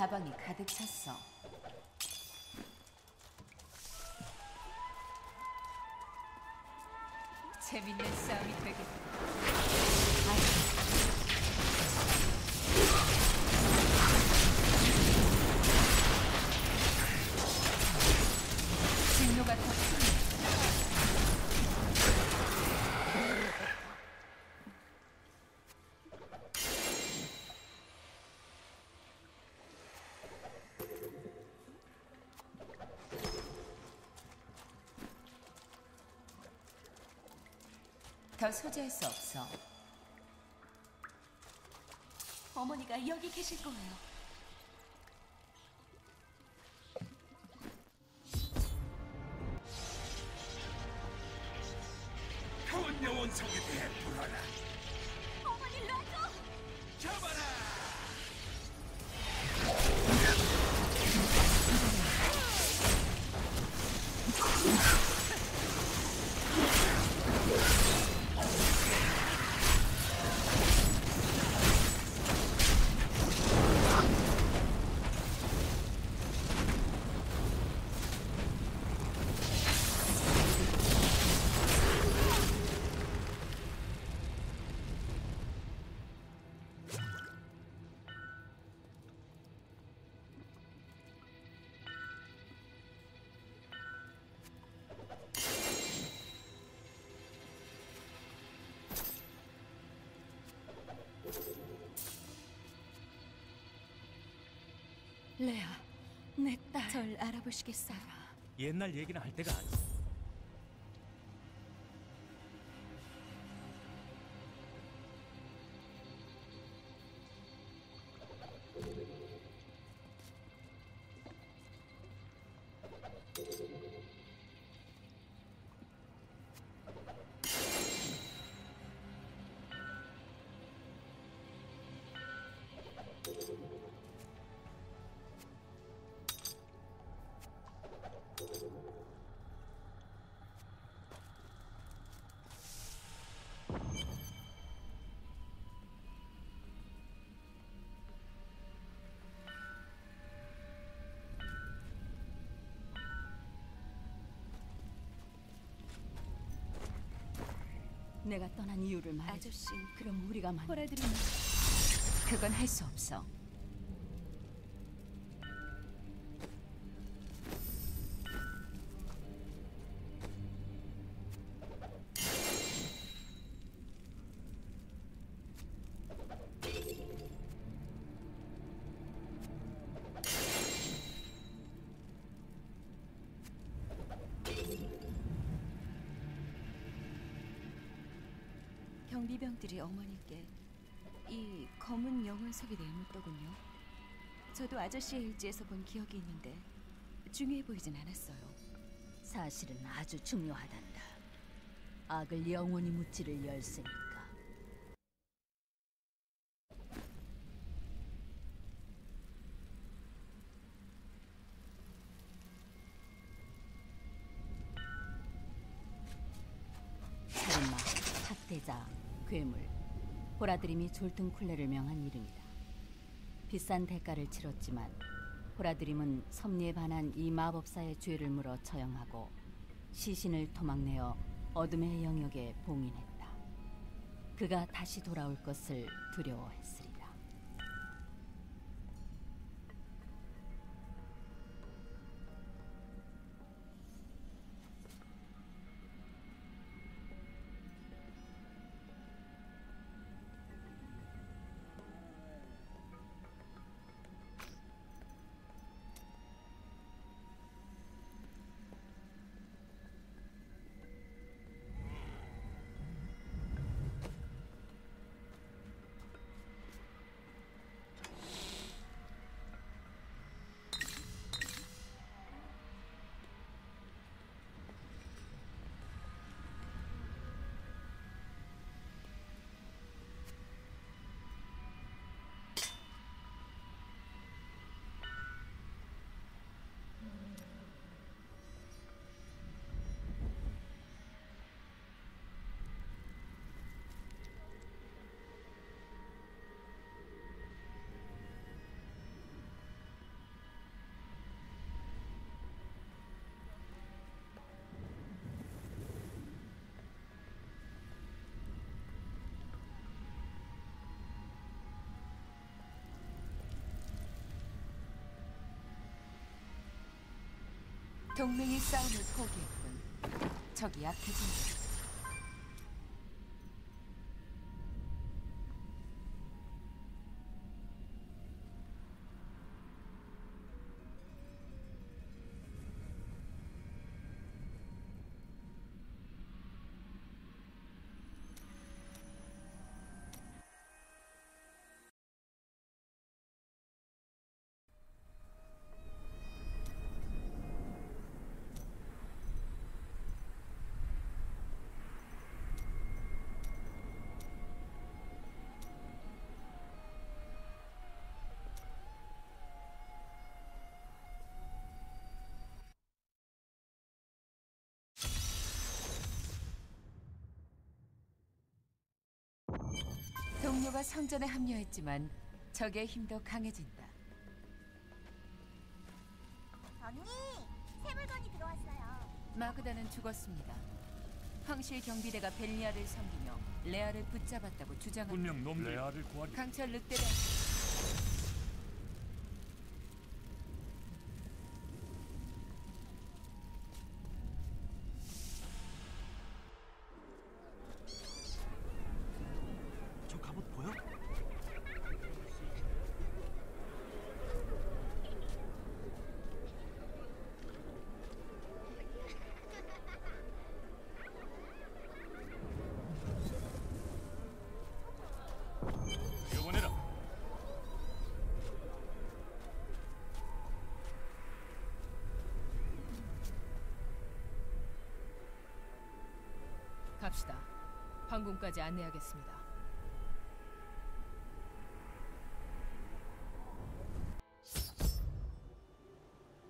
가방이 가득 찼어. 재밌는 싸움이 되겠다. 진노가 더 큰. 더 소지할 수 없어. 어머니가 여기 계실 거예요. 레아, 내 딸. 절 알아보시겠어요? 옛날 얘기는 할 때가 아니. 내가 떠난 이유를 말해. 아저씨, 그럼 우리가 만. 호라들이 그건 할 수 없어. 경비병들이 어머니께 이 검은 영혼석이 내묻더군요. 저도 아저씨의 일지에서 본 기억이 있는데 중요해 보이진 않았어요. 사실은 아주 중요하단다. 악을 영원히 묻지를 열쇠니까. 살인마, 학대자, 괴물, 호라드림이 졸퉁쿨레를 명한 이름이다. 비싼 대가를 치렀지만 호라드림은 섭리에 반한 이 마법사의 죄를 물어 처형하고 시신을 토막내어 어둠의 영역에 봉인했다. 그가 다시 돌아올 것을 두려워했으 동맹이 싸움을 포기했군. 적이 약해진다. 동료가 성전에 합류했지만 적의 힘도 강해진다. 언니, 새 물건이 들어왔어요. 마그다는 죽었습니다. 황실 경비대가 벨리아를 섬기며 레아를 붙잡았다고 주장한다. 분명 놈들 레아를 구하리. 강철 늑대를 갑시다. 황궁까지 안내하겠습니다.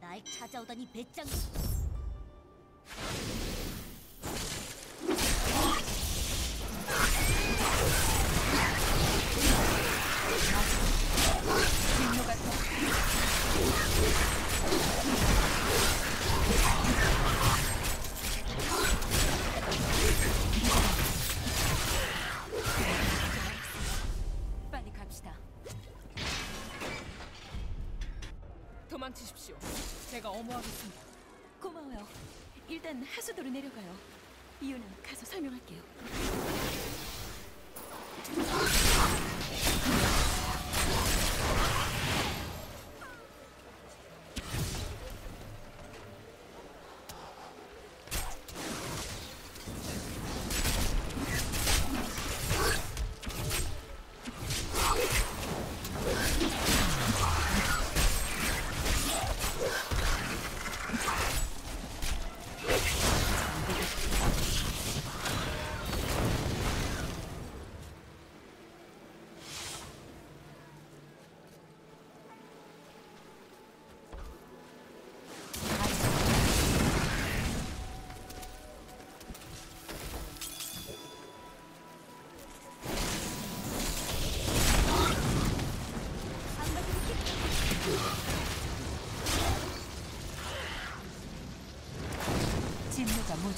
날 찾아오다니 배짱. 제가 엄호하겠습니다. 고마워요. 일단 하수도로 내려가요. 이유는 가서 설명할게요. 진노가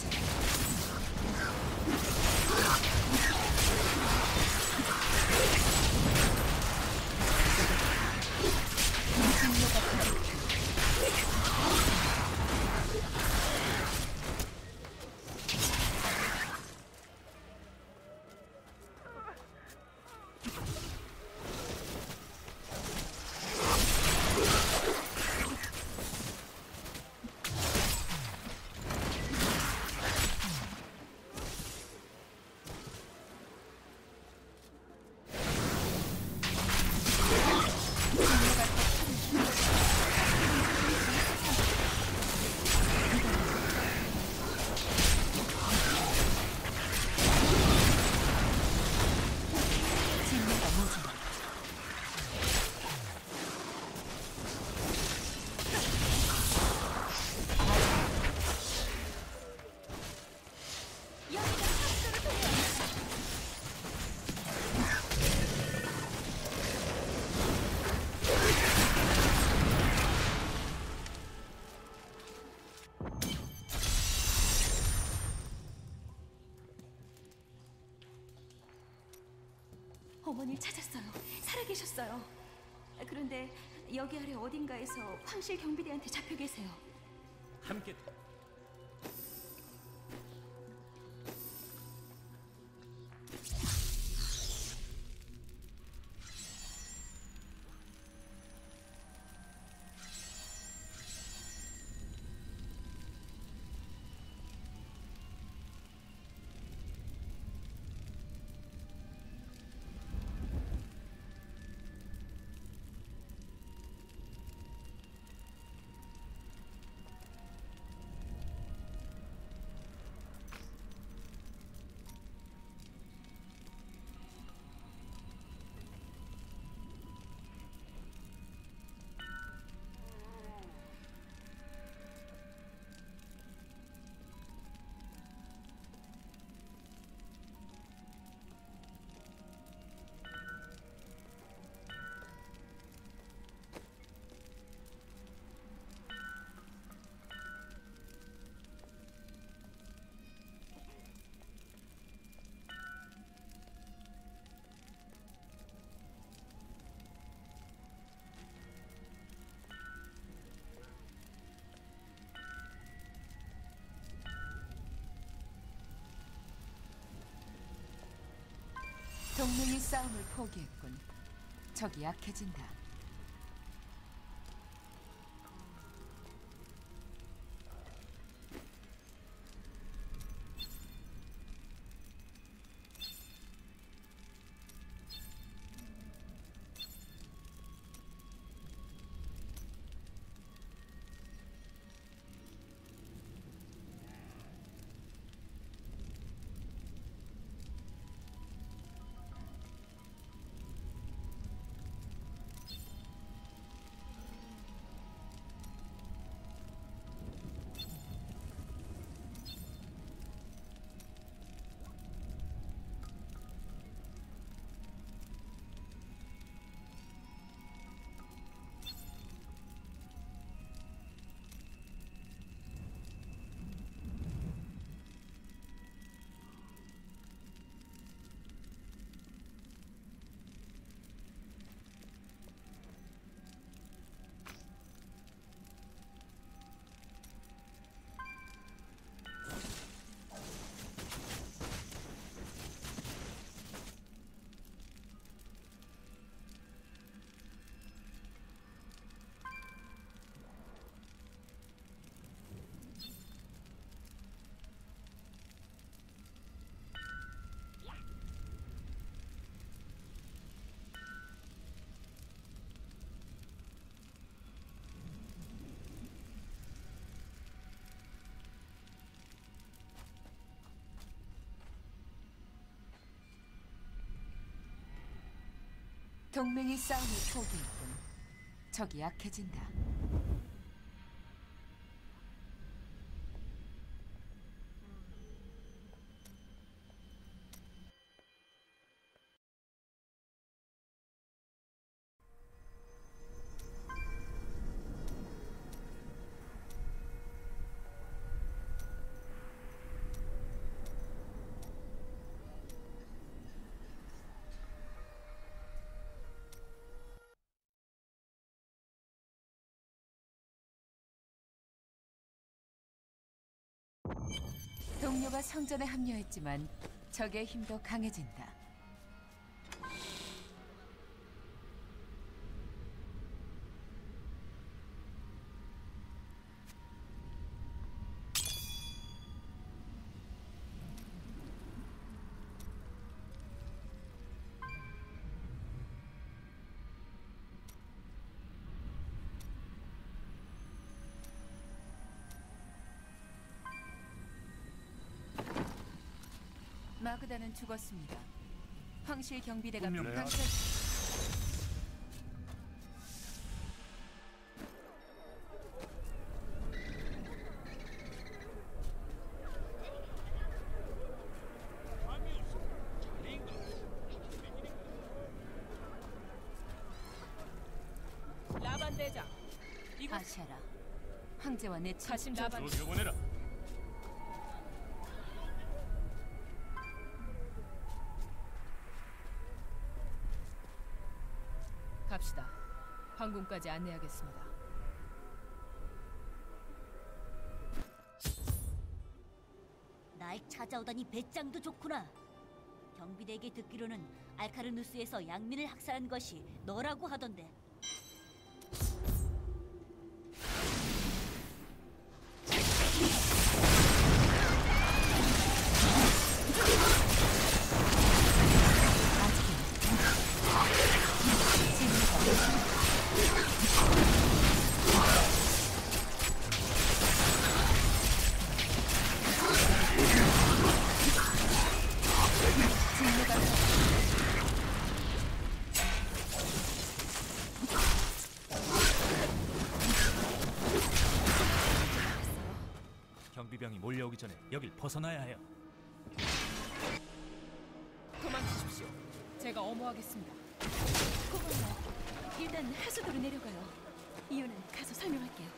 어머니를 찾았어요. 살아계셨어요. 그런데 여기 아래 어딘가에서 황실 경비대한테 잡혀 계세요. 함께 동맹이 싸움을 포기했군. 적이 약해진다. 동맹이 싸움을 포기했군. 적이 약해진다. 동료가 성전에 합류했지만 적의 힘도 강해진다. 마그다는 죽었습니다. 황실 경비대가 분명 강철 라반 대장. 이곳 아시아라. 황제와 내 가심 친구 라반 녹여보내라. 갑시다. 황궁까지 안내하겠습니다. 날 찾아오다니 배짱도 좋구나. 경비대에게 듣기로는 알카르누스에서 양민을 학살한 것이 너라고 하던데. 벗어나야 해요. 도망치십시오. 제가 엄호하겠습니다. 고마워요. 일단 하수도로 내려가요. 이유는 가서 설명할게요.